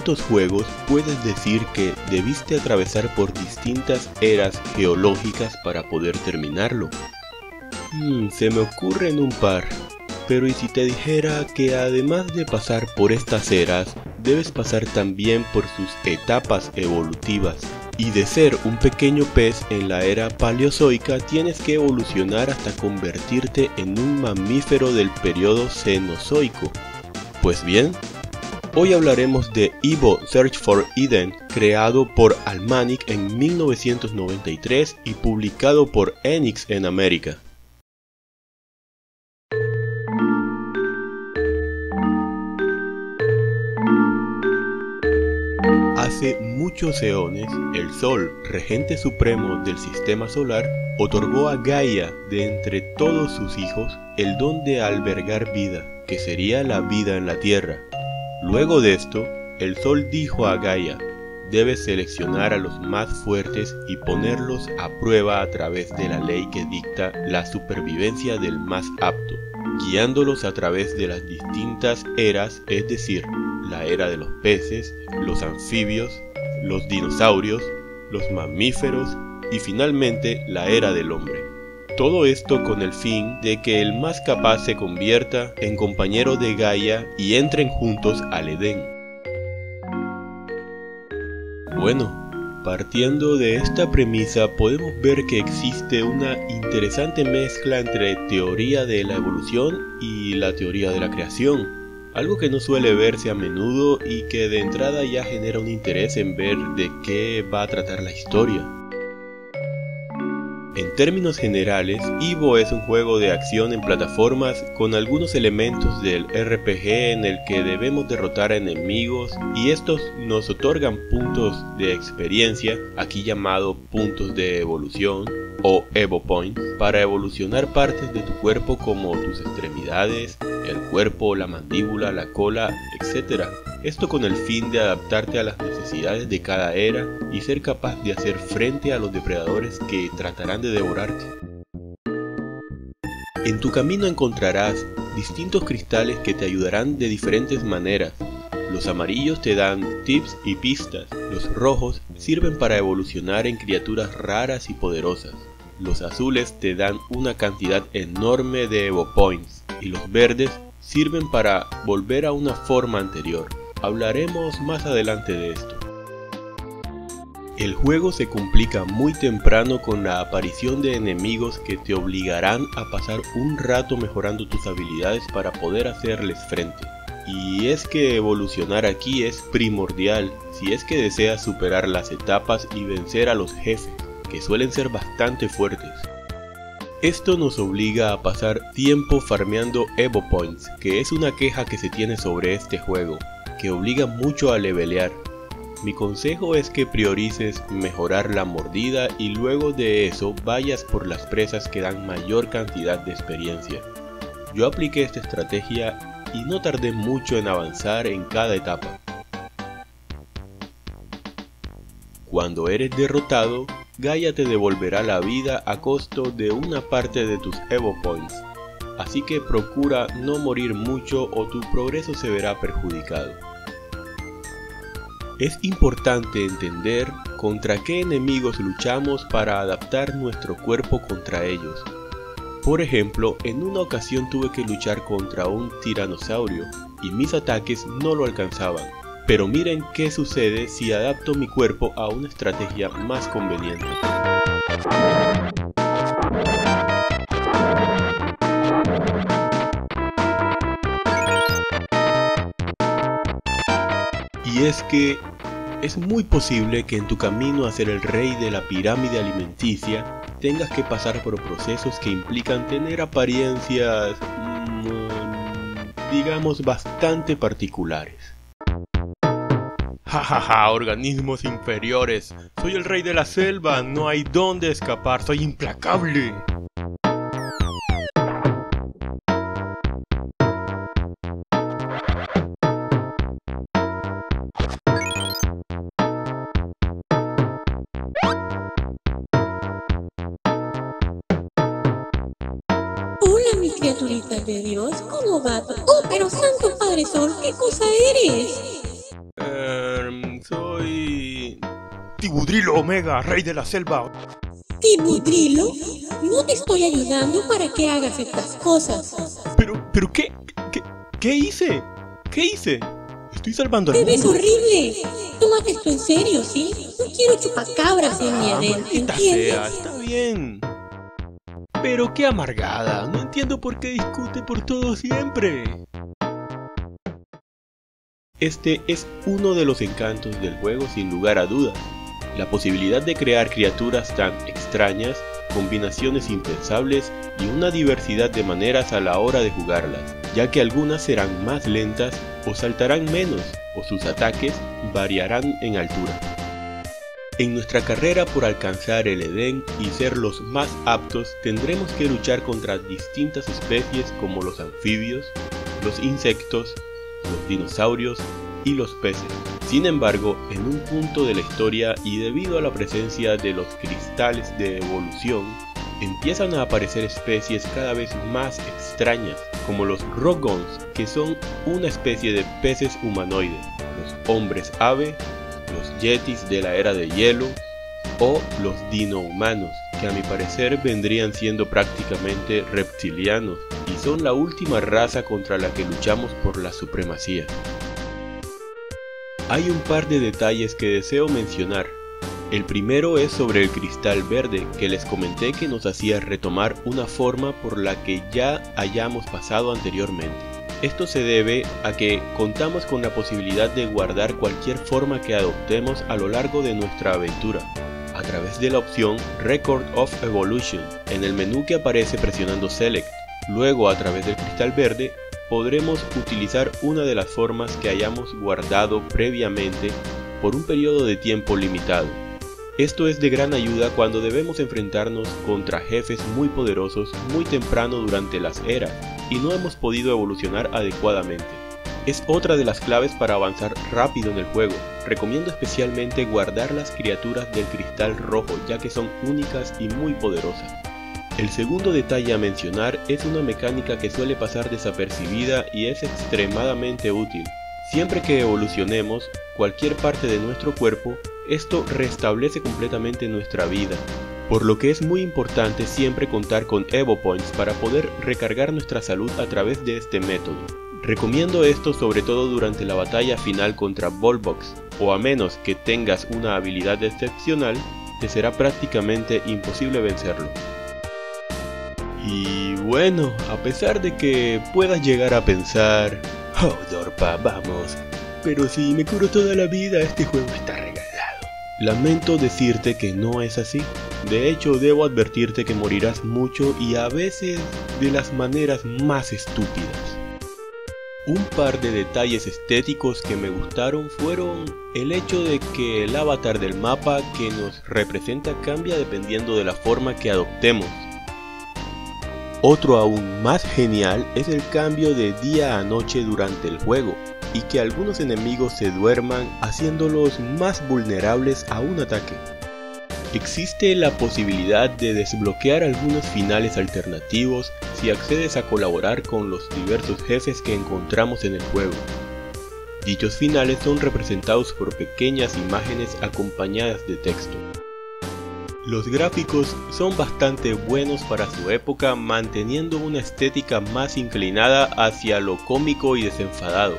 cuántos juegos puedes decir que debiste atravesar por distintas eras geológicas para poder terminarlo? Hmm, se me ocurren un par. Pero ¿y si te dijera que además de pasar por estas eras, debes pasar también por sus etapas evolutivas? Y de ser un pequeño pez en la era paleozoica tienes que evolucionar hasta convertirte en un mamífero del periodo cenozoico. Pues bien, hoy hablaremos de Evo Search for Eden, creado por Almanic en 1993 y publicado por Enix en América. Hace muchos eones, el Sol, regente supremo del sistema solar, otorgó a Gaia, de entre todos sus hijos, el don de albergar vida, que sería la vida en la Tierra. Luego de esto, el Sol dijo a Gaia, debes seleccionar a los más fuertes y ponerlos a prueba a través de la ley que dicta la supervivencia del más apto, guiándolos a través de las distintas eras, es decir, la era de los peces, los anfibios, los dinosaurios, los mamíferos y finalmente la era del hombre. Todo esto con el fin de que el más capaz se convierta en compañero de Gaia y entren juntos al Edén. Bueno, partiendo de esta premisa podemos ver que existe una interesante mezcla entre teoría de la evolución y la teoría de la creación algo que no suele verse a menudo y que de entrada ya genera un interés en ver de qué va a tratar la historia. En términos generales, Evo es un juego de acción en plataformas con algunos elementos del RPG en el que debemos derrotar a enemigos y estos nos otorgan puntos de experiencia, aquí llamado puntos de evolución, o Evo Points para evolucionar partes de tu cuerpo como tus extremidades, el cuerpo, la mandíbula, la cola, etc. Esto con el fin de adaptarte a las necesidades de cada era y ser capaz de hacer frente a los depredadores que tratarán de devorarte. En tu camino encontrarás distintos cristales que te ayudarán de diferentes maneras. Los amarillos te dan tips y pistas, los rojos sirven para evolucionar en criaturas raras y poderosas. Los azules te dan una cantidad enorme de Evo Points y los verdes sirven para volver a una forma anterior. Hablaremos más adelante de esto. El juego se complica muy temprano con la aparición de enemigos que te obligarán a pasar un rato mejorando tus habilidades para poder hacerles frente. Y es que evolucionar aquí es primordial si es que deseas superar las etapas y vencer a los jefes que suelen ser bastante fuertes. Esto nos obliga a pasar tiempo farmeando Evo Points, que es una queja que se tiene sobre este juego, que obliga mucho a levelear. Mi consejo es que priorices mejorar la mordida y luego de eso vayas por las presas que dan mayor cantidad de experiencia. Yo apliqué esta estrategia y no tardé mucho en avanzar en cada etapa. Cuando eres derrotado, Gaia te devolverá la vida a costo de una parte de tus Evo Points, así que procura no morir mucho o tu progreso se verá perjudicado. Es importante entender contra qué enemigos luchamos para adaptar nuestro cuerpo contra ellos. Por ejemplo, en una ocasión tuve que luchar contra un tiranosaurio y mis ataques no lo alcanzaban pero miren qué sucede si adapto mi cuerpo a una estrategia más conveniente. Y es que es muy posible que en tu camino a ser el rey de la pirámide alimenticia tengas que pasar por procesos que implican tener apariencias, mm, digamos, bastante particulares. Jajaja, ja, ja, organismos inferiores. Soy el rey de la selva, no hay dónde escapar, soy implacable. Hola, mi criaturita de Dios, ¿cómo va? Oh, pero Santo Padre Sol, ¿qué cosa eres? Eh Tibudrilo Omega, rey de la selva. Tibudrilo, no te estoy ayudando para que hagas estas cosas. Pero, pero, ¿qué? ¿Qué, qué hice? ¿Qué hice? Estoy salvando al Te ves horrible. Tómate esto en serio, ¿sí? No quiero chupacabras en mi Ah, adentro, ¿entiendes? sea, está bien. Pero qué amargada. No entiendo por qué discute por todo siempre. Este es uno de los encantos del juego sin lugar a dudas. La posibilidad de crear criaturas tan extrañas, combinaciones impensables y una diversidad de maneras a la hora de jugarlas, ya que algunas serán más lentas o saltarán menos, o sus ataques variarán en altura. En nuestra carrera por alcanzar el Edén y ser los más aptos, tendremos que luchar contra distintas especies como los anfibios, los insectos, los dinosaurios y los peces. Sin embargo, en un punto de la historia y debido a la presencia de los cristales de evolución, empiezan a aparecer especies cada vez más extrañas, como los Rogons, que son una especie de peces humanoides, los hombres ave, los yetis de la era de hielo o los dino-humanos, que a mi parecer vendrían siendo prácticamente reptilianos y son la última raza contra la que luchamos por la supremacía. Hay un par de detalles que deseo mencionar. El primero es sobre el cristal verde, que les comenté que nos hacía retomar una forma por la que ya hayamos pasado anteriormente. Esto se debe a que contamos con la posibilidad de guardar cualquier forma que adoptemos a lo largo de nuestra aventura, a través de la opción Record of Evolution en el menú que aparece presionando Select. Luego a través del cristal verde podremos utilizar una de las formas que hayamos guardado previamente por un periodo de tiempo limitado. Esto es de gran ayuda cuando debemos enfrentarnos contra jefes muy poderosos muy temprano durante las eras y no hemos podido evolucionar adecuadamente. Es otra de las claves para avanzar rápido en el juego. Recomiendo especialmente guardar las criaturas del cristal rojo ya que son únicas y muy poderosas. El segundo detalle a mencionar es una mecánica que suele pasar desapercibida y es extremadamente útil. Siempre que evolucionemos cualquier parte de nuestro cuerpo, esto restablece completamente nuestra vida, por lo que es muy importante siempre contar con Evo Points para poder recargar nuestra salud a través de este método. Recomiendo esto sobre todo durante la batalla final contra Volbox, o a menos que tengas una habilidad excepcional, te será prácticamente imposible vencerlo. Y bueno, a pesar de que puedas llegar a pensar, oh Dorpa, vamos, pero si me curo toda la vida, este juego está regalado. Lamento decirte que no es así. De hecho, debo advertirte que morirás mucho y a veces de las maneras más estúpidas. Un par de detalles estéticos que me gustaron fueron el hecho de que el avatar del mapa que nos representa cambia dependiendo de la forma que adoptemos. Otro aún más genial es el cambio de día a noche durante el juego y que algunos enemigos se duerman haciéndolos más vulnerables a un ataque. Existe la posibilidad de desbloquear algunos finales alternativos si accedes a colaborar con los diversos jefes que encontramos en el juego. Dichos finales son representados por pequeñas imágenes acompañadas de texto. Los gráficos son bastante buenos para su época manteniendo una estética más inclinada hacia lo cómico y desenfadado,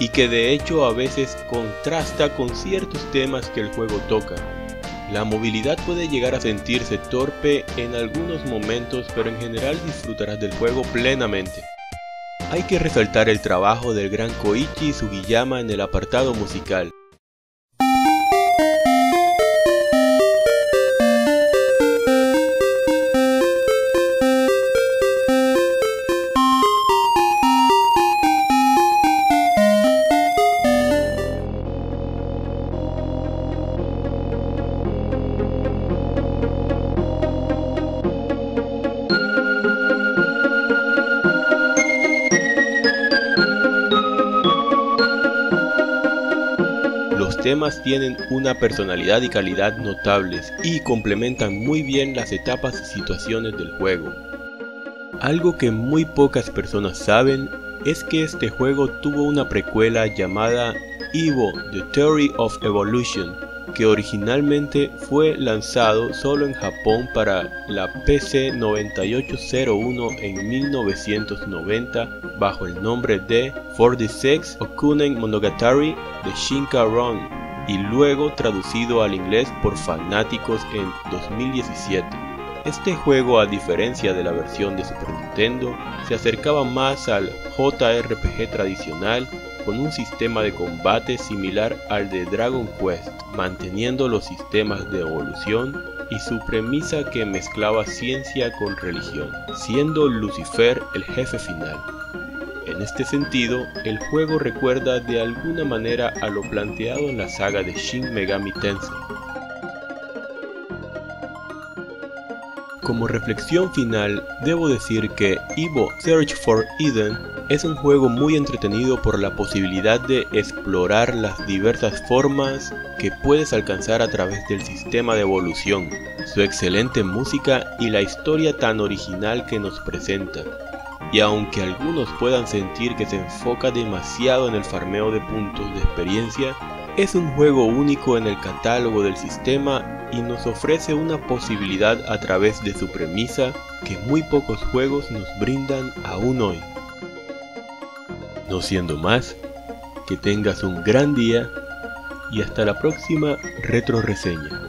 y que de hecho a veces contrasta con ciertos temas que el juego toca. La movilidad puede llegar a sentirse torpe en algunos momentos, pero en general disfrutarás del juego plenamente. Hay que resaltar el trabajo del gran Koichi Sugiyama en el apartado musical. Temas tienen una personalidad y calidad notables y complementan muy bien las etapas y situaciones del juego. Algo que muy pocas personas saben es que este juego tuvo una precuela llamada Evo The Theory of Evolution, que originalmente fue lanzado solo en Japón para la PC 9801 en 1990 bajo el nombre de 46 Okunen Monogatari de Shinka Ron y luego traducido al inglés por fanáticos en 2017. Este juego, a diferencia de la versión de Super Nintendo, se acercaba más al JRPG tradicional con un sistema de combate similar al de Dragon Quest, manteniendo los sistemas de evolución y su premisa que mezclaba ciencia con religión, siendo Lucifer el jefe final. En este sentido, el juego recuerda de alguna manera a lo planteado en la saga de Shin Megami Tensei. Como reflexión final, debo decir que Evo Search for Eden es un juego muy entretenido por la posibilidad de explorar las diversas formas que puedes alcanzar a través del sistema de evolución, su excelente música y la historia tan original que nos presenta. Y aunque algunos puedan sentir que se enfoca demasiado en el farmeo de puntos de experiencia, es un juego único en el catálogo del sistema y nos ofrece una posibilidad a través de su premisa que muy pocos juegos nos brindan aún hoy. No siendo más, que tengas un gran día y hasta la próxima retro reseña.